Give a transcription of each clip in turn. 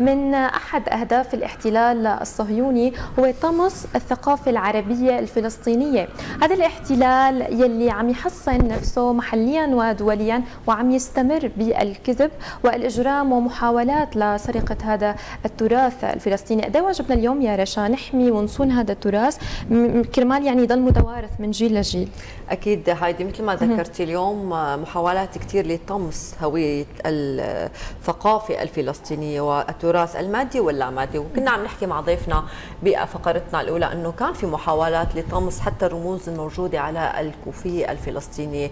من أحد أهداف الاحتلال الصهيوني هو طمس الثقافة العربية الفلسطينية. هذا الاحتلال يلي عم يحصن نفسه محليا ودوليا وعم يستمر بالكذب والإجرام ومحاولات لسرقة هذا التراث الفلسطيني. قد واجبنا اليوم يا رشا نحمي ونصون هذا التراث؟ كرمال يعني يضل متوارث من جيل لجيل. أكيد هايدي مثل ما ذكرتي اليوم محاولات كثير لطمس هوية الثقافة الفلسطينية والتراث المادي واللامادي وكنا عم نحكي مع ضيفنا بفقرتنا الأولى إنه كان في محاولات لطمس حتى الرموز الموجودة على الكوفية الفلسطينية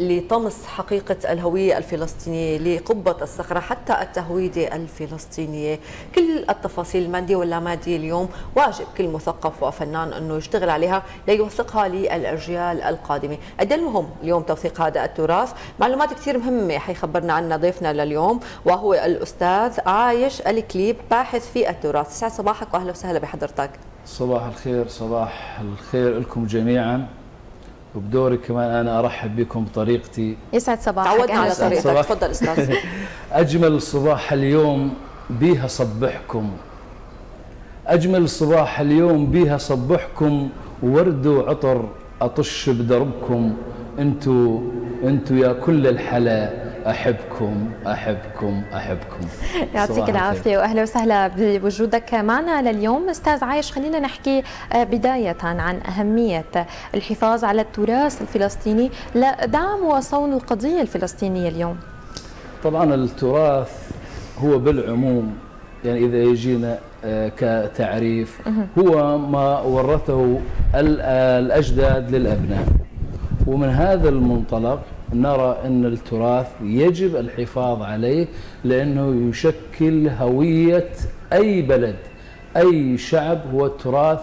لطمس حقيقة الهوية الفلسطينية لقبة الصخرة حتى التهويدة الفلسطينية. كل التفاصيل المادية واللاماديه اليوم واجب كل مثقف وفنان إنه يشتغل عليها ليوثقها للأجيال القادمة. قد المهم اليوم توثيق هذا التراث. معلومات كثير مهمة حيخبرنا عنها ضيفنا لليوم وهو الأستاذ عايش الكليب باحث في التراث. سعد صباحك وأهلا وسهلا بحضرتك. صباح الخير صباح الخير لكم جميعا. وبدوري كمان أنا أرحب بكم بطريقتي. يسعد صباحك. تعودنا على طريقتك. تفضل أستاذ. أجمل صباح اليوم بيها صبحكم. أجمل صباح اليوم بيها صبحكم. ورد وعطر أطش بدربكم انتو انتو يا كل الحلا. أحبكم أحبكم أحبكم. يعطيك العافية وأهلا وسهلا بوجودك معنا لليوم. أستاذ عايش خلينا نحكي بداية عن أهمية الحفاظ على التراث الفلسطيني لدعم وصون القضية الفلسطينية اليوم. طبعا التراث هو بالعموم يعني إذا يجينا كتعريف. هو ما ورثه الأجداد للأبناء. ومن هذا المنطلق نرى أن التراث يجب الحفاظ عليه لأنه يشكل هوية أي بلد أي شعب. هو التراث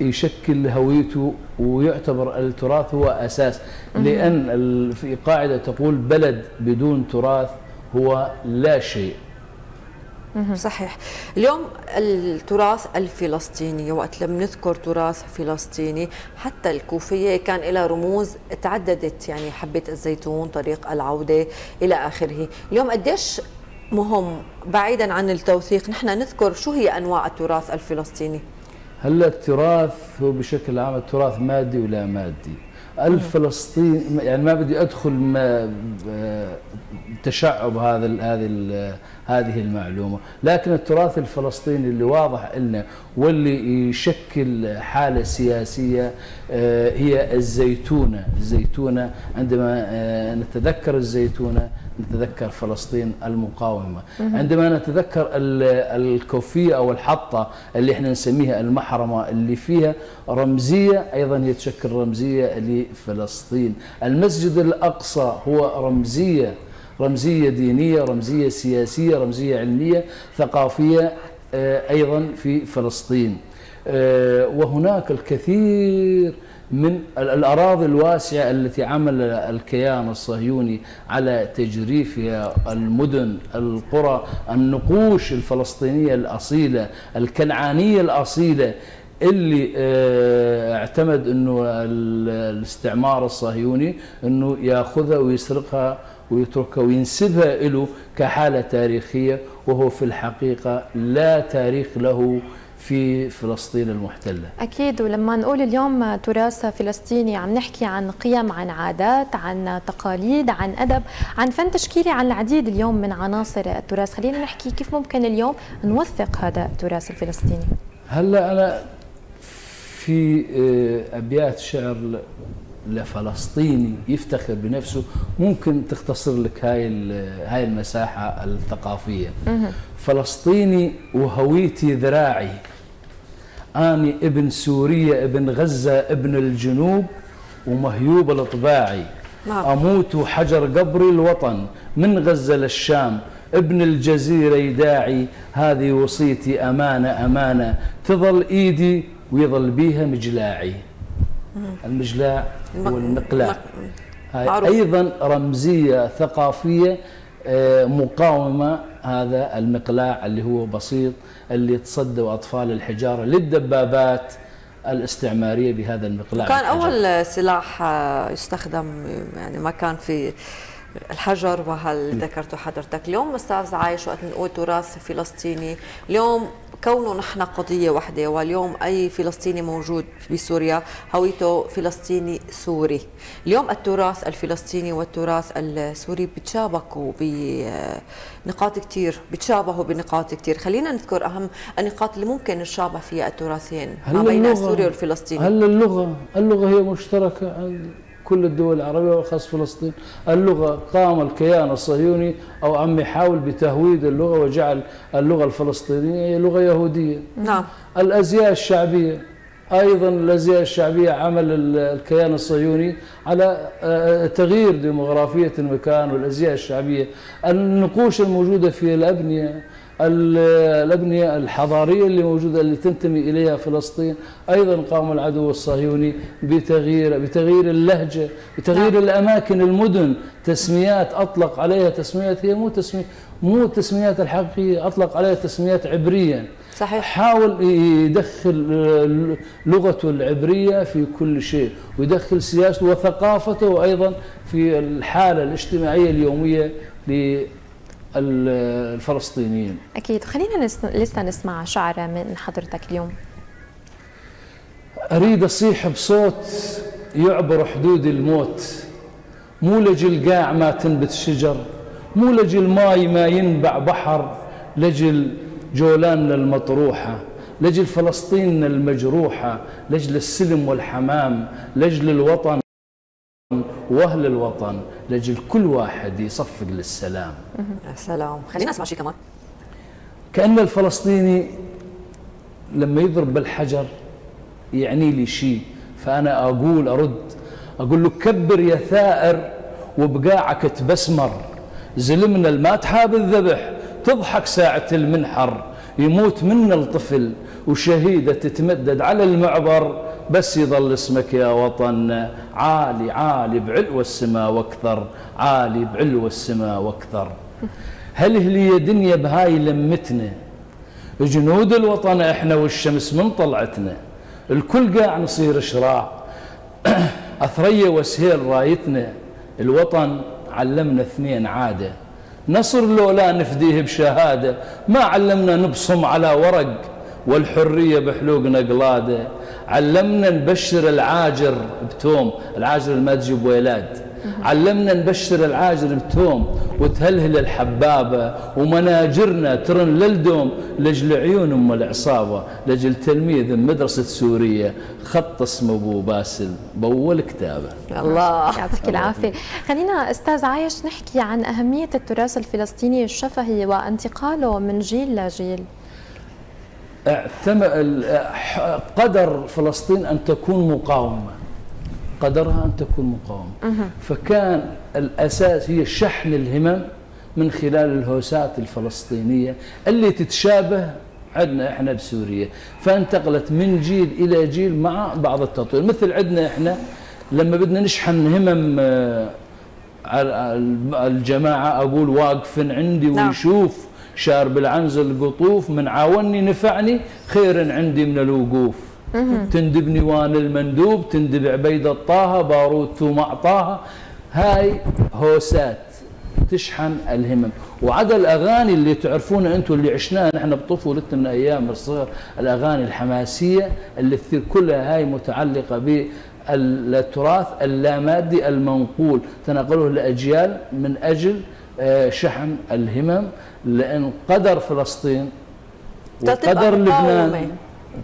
يشكل هويته ويعتبر التراث هو أساس. لأن في قاعدة تقول بلد بدون تراث هو لا شيء. صحيح. اليوم التراث الفلسطيني وقت لما نذكر تراث فلسطيني حتى الكوفية كان لها رموز تعددت يعني حبة الزيتون طريق العودة إلى آخره. اليوم قديش مهم بعيدا عن التوثيق نحن نذكر شو هي أنواع التراث الفلسطيني؟ هلأ التراث هو بشكل عام التراث مادي ولا مادي. الفلسطين يعني ما بدي أدخل ما تشعب هذا هذه هذه المعلومة، لكن التراث الفلسطيني اللي واضح لنا واللي يشكل حالة سياسية هي الزيتونة، الزيتونة عندما نتذكر الزيتونة نتذكر فلسطين المقاومة، عندما نتذكر الكوفية أو الحطة اللي إحنا نسميها المحرمة اللي فيها رمزية أيضا هي تشكل رمزية لفلسطين، المسجد الأقصى هو رمزية رمزية دينية، رمزية سياسية، رمزية علمية، ثقافية أيضا في فلسطين. وهناك الكثير من الأراضي الواسعة التي عمل الكيان الصهيوني على تجريفها المدن القرى النقوش الفلسطينية الأصيلة الكنعانية الأصيلة اللي اعتمد إنه الاستعمار الصهيوني إنه يأخذها ويسرقها ويتركها وينسبها له كحالة تاريخية وهو في الحقيقة لا تاريخ له في فلسطين المحتلة؟ أكيد ولما نقول اليوم تراث فلسطيني عم نحكي عن قيم عن عادات عن تقاليد عن أدب عن فن تشكيلي عن العديد اليوم من عناصر التراث. خلينا نحكي كيف ممكن اليوم نوثق هذا التراث الفلسطيني. هلا أنا في أبيات شعر لفلسطيني يفتخر بنفسه. ممكن تختصر لك هاي هاي المساحة الثقافية. فلسطيني وهويتي ذراعي. اني ابن سوريا ابن غزة ابن الجنوب ومهيوب الأطباعي. نعم. أموت حجر قبري الوطن من غزة للشام. ابن الجزيرة يداعي هذه وصيتي أمانة أمانة. تظل إيدي ويظل بيها مجلاعي. المجلاع والمقلاع هاي أيضا رمزية ثقافية مقاومة هذا المقلاع اللي هو بسيط اللي تصدوا أطفال الحجارة للدبابات الاستعمارية بهذا المقلاع. كان أول سلاح يستخدم يعني ما كان في الحجر وهل ذكرته حضرتك. اليوم أستاذ عايش وقت نقول تراث فلسطيني. اليوم كونه نحن قضية واحدة واليوم أي فلسطيني موجود بسوريا هويته فلسطيني سوري. اليوم التراث الفلسطيني والتراث السوري بتشابكوا بنقاط كثير بتشابهوا بنقاط كثير خلينا نذكر أهم النقاط اللي ممكن نتشابه فيها التراثين ما بين السوري والفلسطيني. هل اللغة اللغة هي مشتركة؟ كل الدول العربية وخاص فلسطين. اللغة قام الكيان الصهيوني أو عم يحاول بتهويد اللغة وجعل اللغة الفلسطينية هي لغة يهودية. نعم. الأزياء الشعبية أيضا الأزياء الشعبية عمل الكيان الصهيوني على آه، تغيير ديموغرافية المكان والأزياء الشعبية. النقوش الموجودة في الأبنية الأبنية الحضارية اللي موجودة اللي تنتمي إليها فلسطين. أيضا قام العدو الصهيوني بتغيير بتغيير اللهجة بتغيير نعم. الأماكن المدن. تسميات أطلق عليها تسميات هي مو تسمية مو التسميات الحقيقية أطلق عليها تسميات عبريا صحيح. حاول يدخل لغته العبرية في كل شيء ويدخل سياسته وثقافته أيضا في الحالة الاجتماعية اليومية الفلسطينيين. أكيد. خلينا لسه نسمع شعرة من حضرتك اليوم. أريد أصيح بصوت يعبر حدود الموت. مو لجل قاع ما تنبت شجر مو لجل ماي ما ينبع بحر لجل جولاننا المطروحة لجل فلسطيننا المجروحة لجل السلم والحمام لجل الوطن. وأهل الوطن لأجل كل واحد يصفق للسلام. سلام خلينا نسمع شيء كمان. كأن الفلسطيني لما يضرب بالحجر يعني لي شيء فأنا أقول أرد أقول له كبر يا ثائر وبقاعك تبسمر. زلمنا الما تحاب الذبح تضحك ساعة المنحر. يموت منا الطفل وشهيدة تتمدد على المعبر. بس يظل اسمك يا وطن. عالي عالي بعلو السماء وأكثر. عالي بعلو السماء وأكثر. هل هي دنيا بهاي لمتنا؟ جنود الوطن إحنا والشمس من طلعتنا. الكل قاع نصير شراع. اثريا وسهيل رايتنا. الوطن علمنا اثنين عادة. نصر لو لا نفديه بشهادة. ما علمنا نبصم على ورق. والحرية بحلوقنا قلادة علمنا نبشر العاجر بتوم. العاجر اللي ما تجيب ولاد علمنا نبشر العاجر بتوم وتهلهل الحبابة ومناجرنا ترن للدوم لجل عيون أم العصابة لجل تلميذ مدرسة سورية. خط اسمه أبو باسل بول كتابه. الله. يعطيك العافية. خلينا أستاذ عايش نحكي عن أهمية التراث الفلسطيني الشفهي وانتقاله من جيل لجيل. قدر فلسطين أن تكون مقاومة. قدرها أن تكون مقاومة. فكان الأساس هي شحن الهمم من خلال الهوسات الفلسطينية اللي تتشابه عندنا إحنا بسوريا. فانتقلت من جيل إلى جيل مع بعض التطوير. مثل عندنا إحنا لما بدنا نشحن همم آه، الجماعة أقول واقف عندي نعم. ويشوف شارب العنز القطوف من عاوني نفعني خير عندي من الوقوف. تندبني وان المندوب تندب عبيد الطاها بارود ثم أعطاها. هاي هوسات تشحن الهمم. وعدا الأغاني اللي تعرفونها أنتم اللي عشناها نحن بطفولتنا من أيام الصغر الأغاني الحماسية اللي كلها هاي متعلقة بالتراث اللامادي المنقول. تنقله الاجيال من أجل آه، شحن الهمم لأن قدر فلسطين وقدر لبنان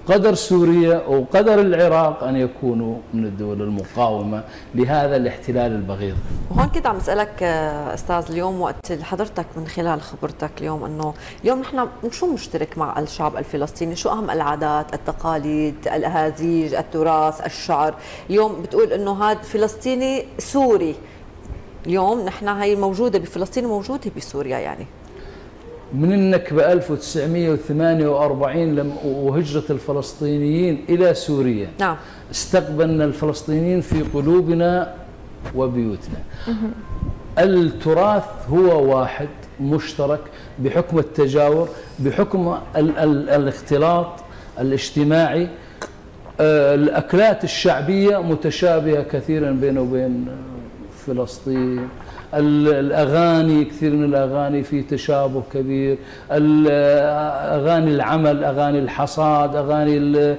وقدر سوريا وقدر العراق أن يكونوا من الدول المقاومة لهذا الاحتلال البغيض. وهون كنت عم اسالك آه، أستاذ اليوم وقت حضرتك من خلال خبرتك اليوم إنه اليوم نحن شو مشترك مع الشعب الفلسطيني؟ شو أهم العادات التقاليد الأهازيج التراث الشعر؟ اليوم بتقول إنه هذا فلسطيني سوري. اليوم نحن هي موجوده بفلسطين وموجودة بسوريا يعني. من النكبة 1948 لم وهجرة الفلسطينيين إلى سوريا. نعم. استقبلنا الفلسطينيين في قلوبنا وبيوتنا. التراث هو واحد مشترك بحكم التجاور بحكم ال ال الاختلاط الاجتماعي. آه، الأكلات الشعبية متشابهة كثيرا بينه وبين فلسطين. الأغاني كثير من الأغاني في تشابه كبير. أغاني العمل أغاني الحصاد أغاني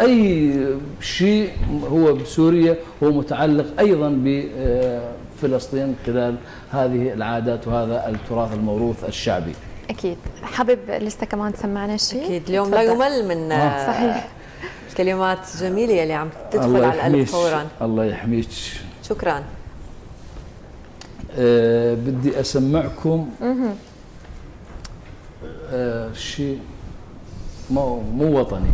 أي شيء هو بسوريا هو متعلق أيضا بفلسطين خلال هذه العادات وهذا التراث الموروث الشعبي. أكيد. حابب لسه كمان تسمعنا شيء؟ أكيد. اليوم لا يمل من آه. صحيح. كلمات جميلة اللي عم تدخل على القلب فورا. الله يحميك. شكرا. أه بدي أسمعكم. أه شيء مو مو وطني.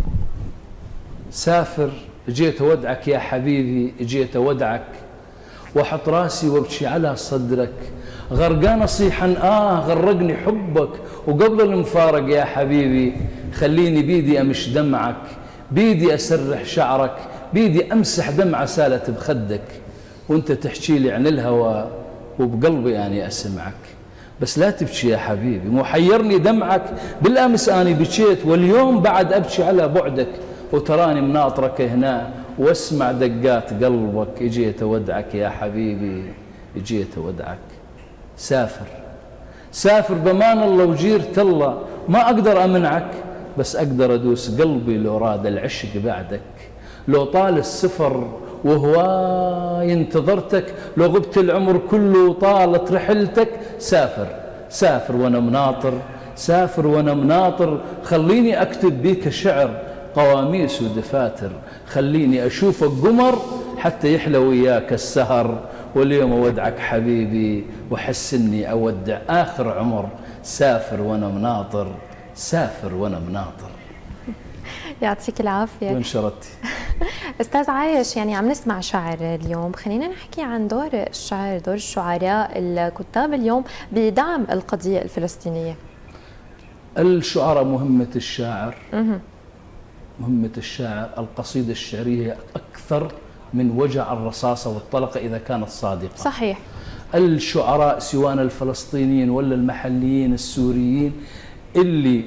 سافر جيت أودعك يا حبيبي جيت أودعك. واحط راسي وابكي على صدرك. غرقان اصيحا آه غرقني حبك. وقبل المفارق يا حبيبي خليني بيدي أمش دمعك. بيدي أسرح شعرك. بيدي أمسح دمعة سالت بخدك. وانت تحكي لي عن الهوى وبقلبي أني أسمعك. بس لا تبكي يا حبيبي مو حيرني دمعك. بالأمس أني بكيت واليوم بعد أبكي على بعدك. وتراني مناطرك هنا واسمع دقات قلبك. اجيت اودعك يا حبيبي اجيت اودعك سافر. سافر بمان الله وجيرة الله. ما أقدر أمنعك بس أقدر أدوس قلبي لو راد العشق بعدك. لو طال السفر وهواي انتظرتك لو غبت العمر كله وطالت رحلتك سافر سافر وأنا مناطر سافر وأنا مناطر. خليني اكتب بيك شعر قواميس ودفاتر. خليني اشوفك قمر حتى يحلى وياك السهر. واليوم اودعك حبيبي واحس اني اودع اخر عمر. سافر وأنا مناطر سافر وأنا مناطر. يعطيك العافية. وين شردتي أستاذ عايش يعني عم نسمع شعر اليوم. خلينا نحكي عن دور الشعر دور الشعراء الكتاب اليوم بدعم القضية الفلسطينية. الشعراء مهمة الشاعر. مهمة الشاعر القصيدة الشعرية أكثر من وجع الرصاصة والطلقة إذا كانت صادقة. صحيح. الشعراء سواء الفلسطينيين ولا المحليين السوريين اللي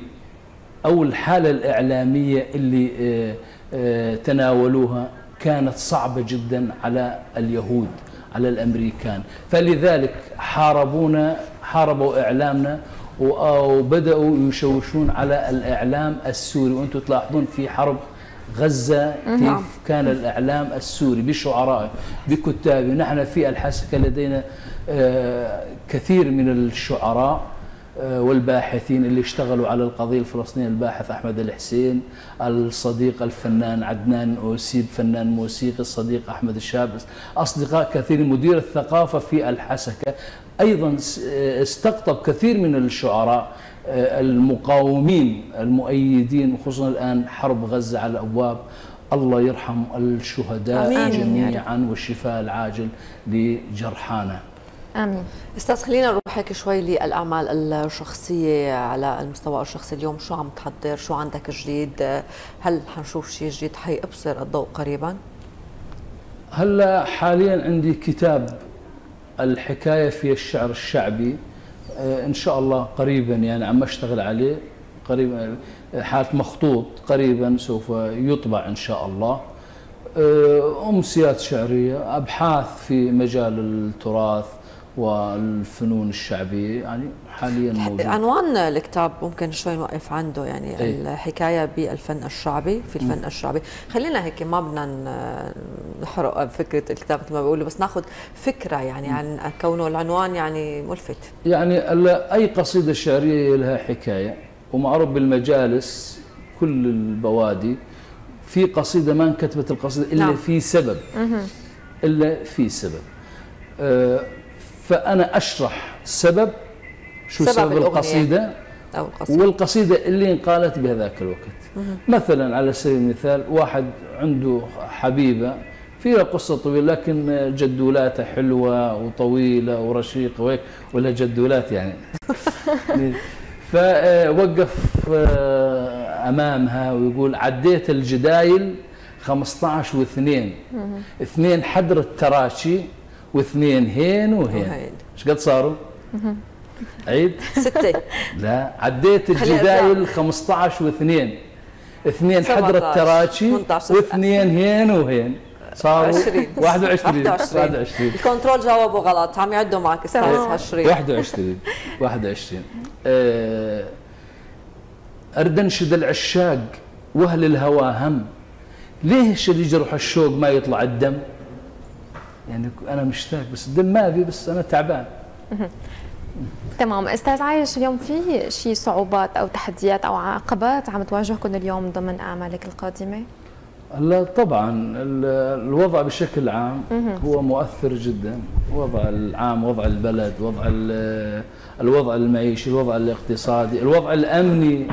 أو الحالة الإعلامية اللي آه، آه، تناولوها كانت صعبة جدا على اليهود على الأمريكان. فلذلك حاربونا حاربوا إعلامنا وبدأوا يشوشون على الإعلام السوري. وأنتم تلاحظون في حرب غزة كيف نعم. كان الإعلام السوري بشعرائه بكتابه. نحن في الحسكة لدينا آه، كثير من الشعراء آه، والباحثين اللي اشتغلوا على القضية الفلسطينية الباحث أحمد الحسين الصديق الفنان عدنان أوسيب فنان موسيقي الصديق أحمد الشاب أصدقاء كثير مدير الثقافة في الحسكة أيضا آه، استقطب كثير من الشعراء آه، المقاومين المؤيدين خصوصا الآن حرب غزة على الأبواب. الله يرحم الشهداء. جميعا والشفاء العاجل لجرحانا. آمين. أستاذ خلينا نروح هيك شوي للأعمال الشخصية على المستوى الشخصي اليوم. شو عم تحضر؟ شو عندك جديد؟ هل حنشوف شيء جديد حيبصر الضوء قريبا؟ هلأ حاليا عندي كتاب الحكاية في الشعر الشعبي. آه، إن شاء الله قريبا يعني عم أشتغل عليه. قريبا حالة مخطوط قريبا سوف يطبع إن شاء الله. آه، امسيات شعرية أبحاث في مجال التراث والفنون الشعبية يعني حاليا موجود عنوان الكتاب ممكن شوي نوقف عنده يعني إيه؟ الحكاية بالفن الشعبي في الفن م. الشعبي خلينا هيك ما بدنا نحرق فكرة الكتاب مثل ما بيقولوا بس ناخذ فكرة يعني م. عن كونه العنوان يعني ملفت يعني أي قصيدة شعرية لها حكاية ومعروف بالمجالس كل البوادي في قصيدة ما انكتبت القصيدة إلا نعم. في سبب إلا في سبب أه فأنا أشرح سبب شو سبب, سبب القصيدة أو القصيدة. والقصيدة اللي انقالت بهذاك الوقت. مثلا على سبيل المثال واحد عنده حبيبة فيها قصة طويلة لكن جدولاتها حلوة وطويلة ورشيقة وهيك ولا جدولات يعني. فوقف آه، أمامها ويقول عديت الجدايل 15 واثنين. اثنين حدر التراشي واثنين هين وهين. إيش قد صاروا؟ عيد؟ ستة. لا عديت الجدايل 15 واثنين. اثنين حضر التراشي واثنين هين وهين. صاروا 20 21 21 الكنترول جاوبوا غلط عم يعدوا معك أستاذ. هشري 21 21 آه، اريد انشد العشاق واهل الهوى هم؟ ليش اللي يجرح الشوق ما يطلع الدم؟ يعني أنا مشتاق بس الدم ما أبي بس أنا تعبان. تمام. أستاذ عايش اليوم في شيء صعوبات أو تحديات أو عقبات عم تواجهكم اليوم ضمن أعمالك القادمة؟ لا طبعا ال- الوضع بشكل عام هو مؤثر جدا. الوضع العام وضع البلد وضع ال- الوضع المعيشي الوضع الاقتصادي الوضع الأمني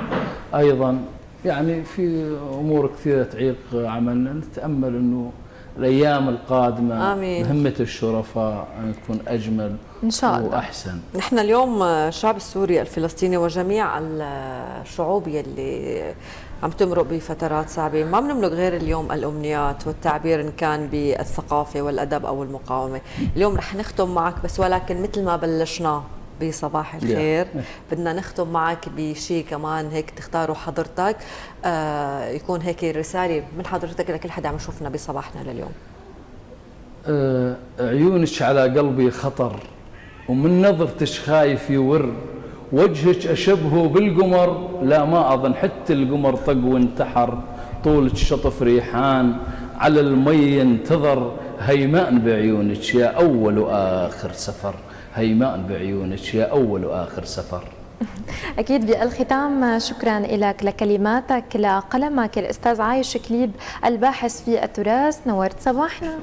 أيضا. يعني في أمور كثيرة تعيق عملنا. نتأمل إنه الأيام القادمة آمين. مهمة الشرفاء أن تكون أجمل إن شاء الله. وأحسن. نحن اليوم الشعب السوري الفلسطيني وجميع الشعوب يلي عم تمرق بفترات صعبة. ما بنملك غير اليوم الأمنيات والتعبير إن كان بالثقافة والأدب أو المقاومة. اليوم رح نختم معك بس ولكن مثل ما بلشنا بصباح الخير. بدنا نختم معك بشيء كمان هيك تختاروا حضرتك. آه يكون هيك رسالة من حضرتك لكل حدا عم يشوفنا بصباحنا لليوم. آه، عيونك على قلبي خطر ومن نظرتك خايف يور. وجهك أشبهه بالقمر لا ما أظن حتى القمر طق وانتحر. طولك شطف ريحان على المي ينتظر. هيمأن بعيونك يا أول وآخر سفر. هيمان بعيونك يا أول وآخر سفر. أكيد بالختام شكرا لك لكلماتك لقلمك الأستاذ عايش كليب الباحث في التراث. نورت صباحنا.